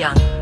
Young.